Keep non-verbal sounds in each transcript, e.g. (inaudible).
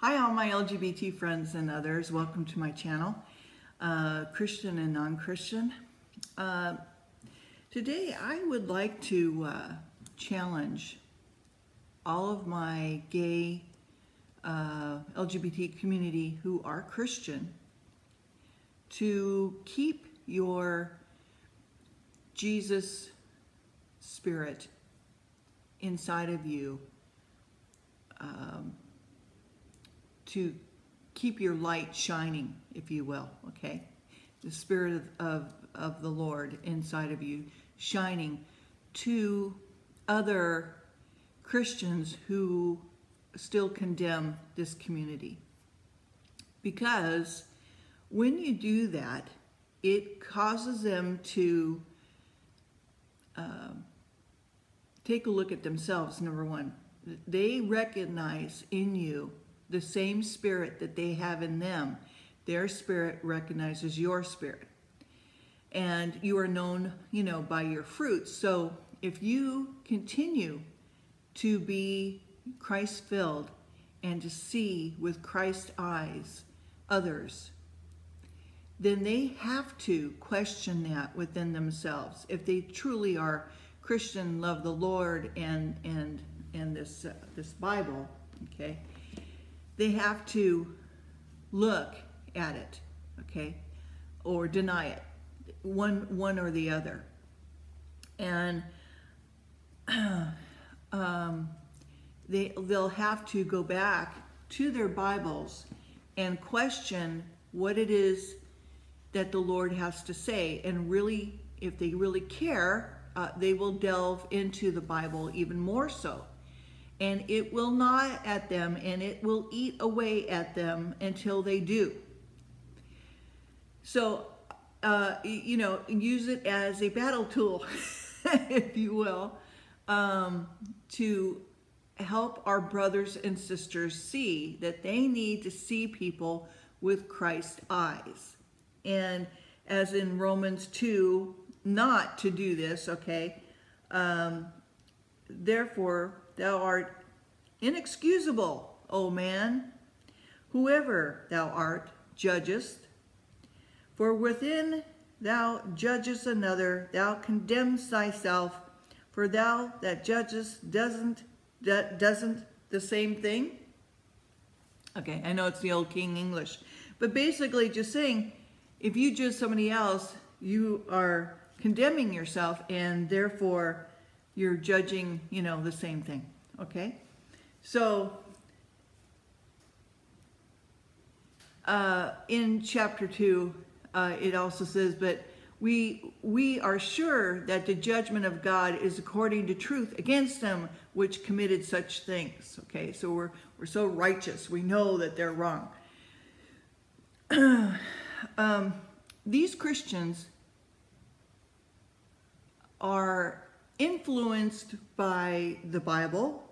Hi, all my LGBT friends and others. Welcome to my channel, uh, Christian and non Christian. Uh, today, I would like to uh, challenge all of my gay uh, LGBT community who are Christian to keep your Jesus spirit inside of you. Um, to keep your light shining, if you will, okay? The Spirit of, of, of the Lord inside of you shining to other Christians who still condemn this community. Because when you do that, it causes them to uh, take a look at themselves, number one. They recognize in you the same spirit that they have in them, their spirit recognizes your spirit. And you are known, you know, by your fruits. So if you continue to be Christ filled and to see with Christ's eyes others, then they have to question that within themselves. If they truly are Christian, love the Lord and and and this uh, this Bible, okay, they have to look at it, okay, or deny it, one one or the other, and (clears throat) um, they they'll have to go back to their Bibles and question what it is that the Lord has to say, and really, if they really care, uh, they will delve into the Bible even more so and it will gnaw at them and it will eat away at them until they do. So, uh, you know, use it as a battle tool, (laughs) if you will, um, to help our brothers and sisters see that they need to see people with Christ's eyes. And as in Romans 2, not to do this, okay? Um, therefore, Thou art inexcusable, O man, whoever thou art, judgest. For within thou judgest another, thou condemns thyself, for thou that judgest doesn't that doesn't the same thing. Okay, I know it's the old King English, but basically just saying, if you judge somebody else, you are condemning yourself, and therefore you're judging, you know, the same thing. Okay? So, uh, in chapter 2, uh, it also says, But we, we are sure that the judgment of God is according to truth against them which committed such things. Okay, so we're, we're so righteous. We know that they're wrong. (clears throat) um, these Christians are influenced by the Bible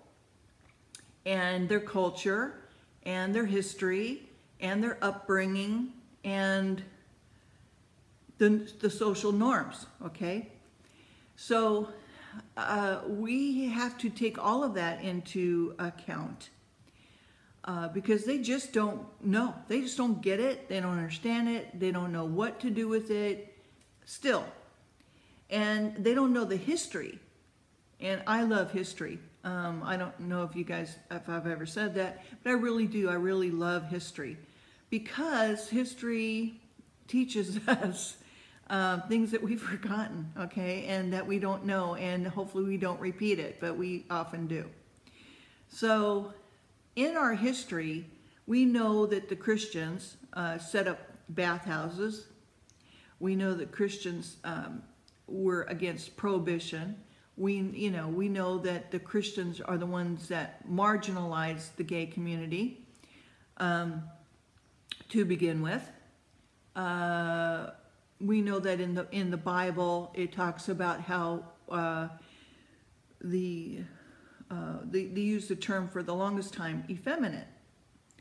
and their culture and their history and their upbringing and the, the social norms, okay? So uh, we have to take all of that into account uh, because they just don't know. They just don't get it. They don't understand it. They don't know what to do with it still and they don't know the history. And I love history. Um, I don't know if you guys, if I've ever said that, but I really do. I really love history because history teaches (laughs) us uh, things that we've (laughs) forgotten, okay, and that we don't know, and hopefully we don't repeat it, but we often do. So, in our history, we know that the Christians uh, set up bathhouses. We know that Christians um, were against prohibition. We, you know, we know that the Christians are the ones that marginalize the gay community um, to begin with. Uh, we know that in the in the Bible it talks about how uh, the uh, they, they used the term for the longest time effeminate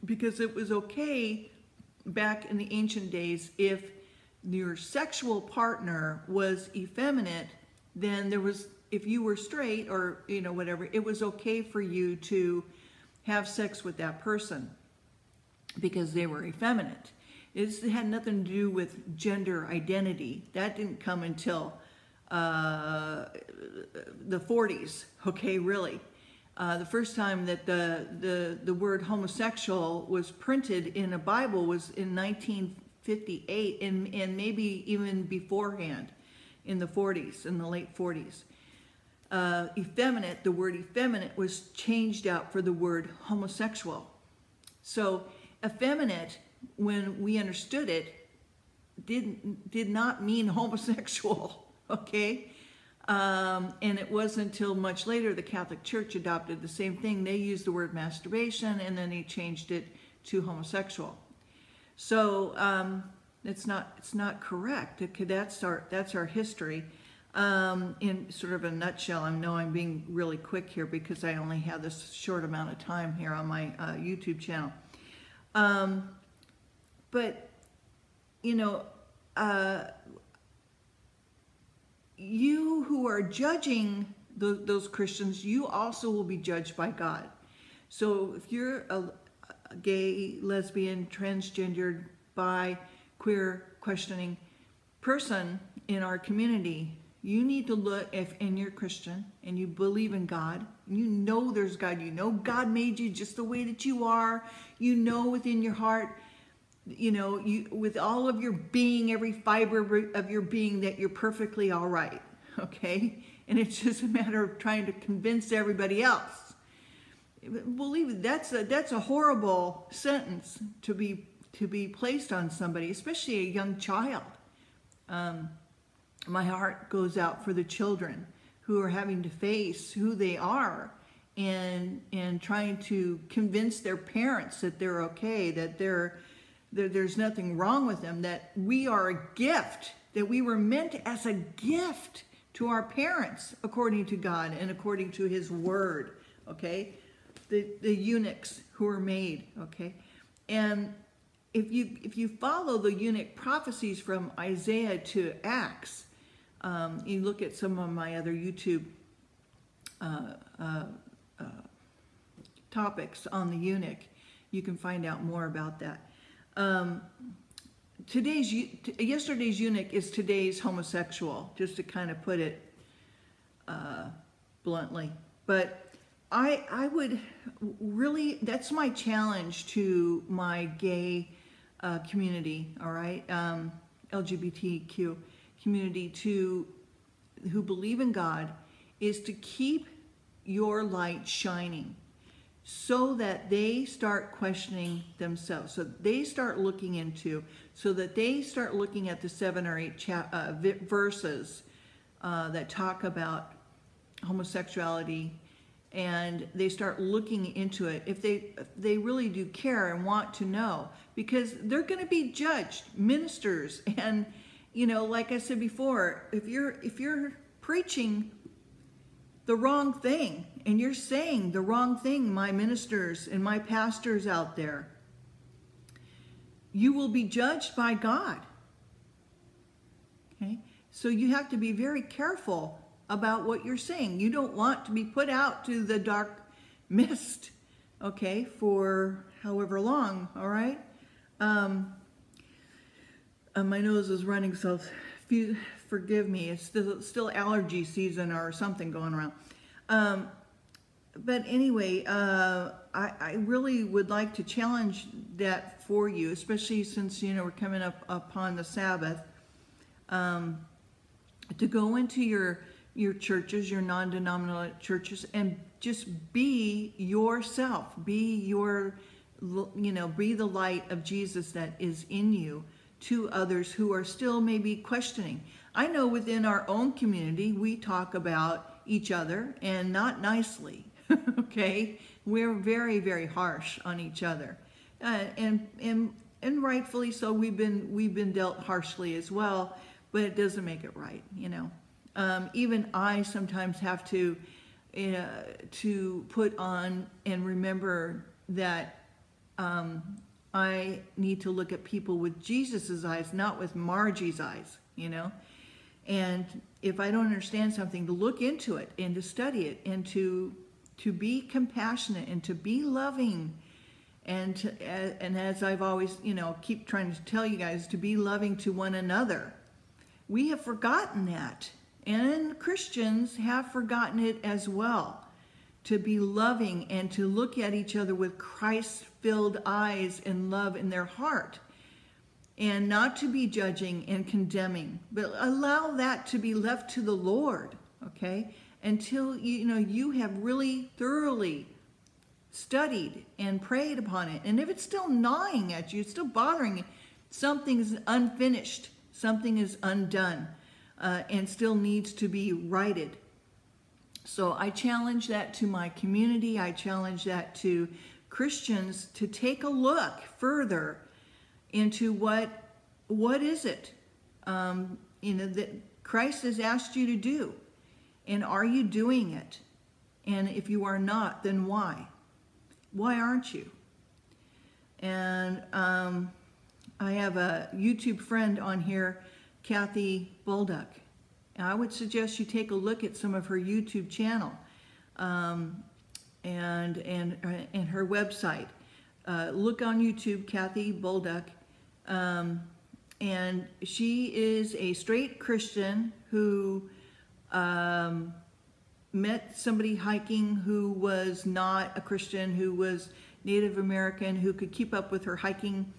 because it was okay back in the ancient days if your sexual partner was effeminate, then there was, if you were straight or, you know, whatever, it was okay for you to have sex with that person. because they were effeminate. It had nothing to do with gender identity. That didn't come until uh, the 40s, okay, really. Uh, the first time that the, the, the word homosexual was printed in a Bible was in 1958 and, and maybe even beforehand in the 40s, in the late 40s. Uh, effeminate, the word effeminate was changed out for the word homosexual. So effeminate, when we understood it, did, did not mean (laughs) homosexual, (laughs) okay? Um, and it wasn't until much later the Catholic Church adopted the same thing. They used the word masturbation and then they changed it to homosexual. So um, it's not it's not correct. That's our that's our history. Um, in sort of a nutshell, I know I'm being really quick here because I only have this short amount of time here on my uh, YouTube channel. Um, but you know, uh, you who are judging the, those Christians, you also will be judged by God. So if you're a gay, lesbian, transgendered, bi, queer, questioning person in our community, you need to look if and you're Christian and you believe in God, you know there's God, you know God made you just the way that you are, you know within your heart you know, you with all of your being, every fiber of your being, that you're perfectly all right. (laughs) Okay, and it's just a matter of trying to convince everybody else. Believe it, that's a that's a horrible sentence to be to be placed on somebody, especially a young child. Um, my heart goes out for the children who are having to face who they are and and trying to convince their parents that they're okay, that they're that there's nothing wrong with them, that we are a gift, that we were meant as a gift to our parents according to God and according to his word, okay? The, the eunuchs who were made, okay? And if you if you follow the eunuch prophecies from Isaiah to Acts, um, you look at some of my other YouTube uh, uh, uh, topics on the eunuch, you can find out more about that. Um, today's yesterday's eunuch is today's homosexual, just to kind of put it uh, bluntly. But I I would really that's my challenge to my gay uh, community. All right, um, LGBTQ community to who believe in God is to keep your light shining so that they start questioning themselves. So they start looking into, so that they start looking at the seven or eight cha- uh, verses uh, that talk about homosexuality and they start looking into it if they if they really do care and want to know because they're going to be judged ministers (laughs) and you know like i said before if you're if you're preaching the wrong thing and you're saying the wrong thing, my ministers and my pastors out there, you will be judged by God. Okay? So you have to be very careful about what you're saying. You don't want to be put out to the dark (laughs) mist, okay, for however long, all right? Um, uh, my nose is running, so forgive me. It's still, still allergy season or something going around. Um, but anyway, uh, I, I, really would like to challenge that for you, especially since you know we're coming up upon the Sabbath, um, to go into your your churches, your non-denominational churches, and just be yourself. Be your, you know, be the light of Jesus that is in you to others who are still maybe questioning. I know within our own community, we talk about each other and not nicely. (laughs) okay, we're very, very harsh on each other, uh, and and and rightfully so. We've been we've been dealt harshly as well, but it doesn't make it right. You know, um, even I sometimes have to uh, to put on and remember that um, I need to look at people with Jesus's eyes, not with Margie's eyes. You know, and if I don't understand something, to look into it and to study it and to to be compassionate and to be loving and to, and as I've always, you know, keep trying to tell you guys to be loving to one another. We have forgotten that, and Christians have forgotten it as well. To be loving and to look at each other with Christ-filled eyes and love in their heart, and not to be judging and condemning, but allow that to be left to the Lord. Okay, until you know you have really thoroughly studied and prayed upon it. And if it's still gnawing at you, it's still bothering you, something's unfinished, something is undone, uh, and still needs to be righted. So I challenge that to my community. I challenge that to Christians to take a look further into what what is it um, you know that Christ has asked you to do, and are you doing it? And if you are not, then why? Why aren't you? And um, I have a YouTube friend on here, Kathy Baldock. I would suggest you take a look at some of her YouTube channel um, and, and, and her website. Uh, look on YouTube, Kathy Baldock. Um, and she is a straight Christian who um, met somebody hiking who was not a Christian, who was Native American, who could keep up with her hiking,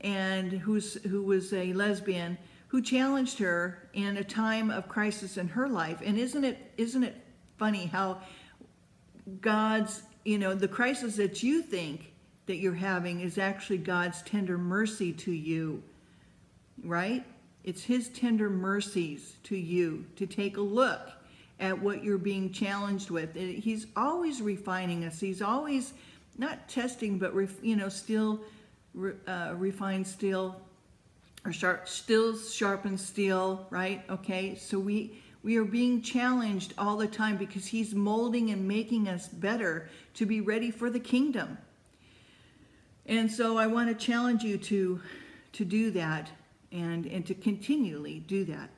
and who's who was a lesbian, who challenged her in a time of crisis in her life. And isn't it isn't it funny how God's you know the crisis that you think that you're having is actually God's tender mercy to you, right? It's His tender mercies to you to take a look at what you're being challenged with. He's always refining us. He's always not testing, but ref, you know, still re, uh, refine steel, or sharp, still sharpen steel, right? Okay, so we we are being challenged all the time because He's molding and making us better to be ready for the kingdom. And so I want to challenge you to to do that and and to continually do that.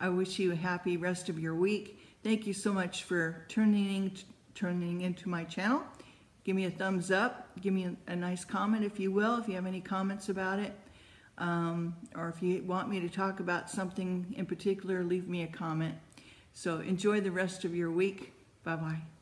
I wish you a happy rest of your week. Thank you so much for turning turning into my channel. Give me a thumbs up. Give me a, a nice comment if you will, if you have any comments about it. Um, or if you want me to talk about something in particular, leave me a comment. So enjoy the rest of your week. Bye bye.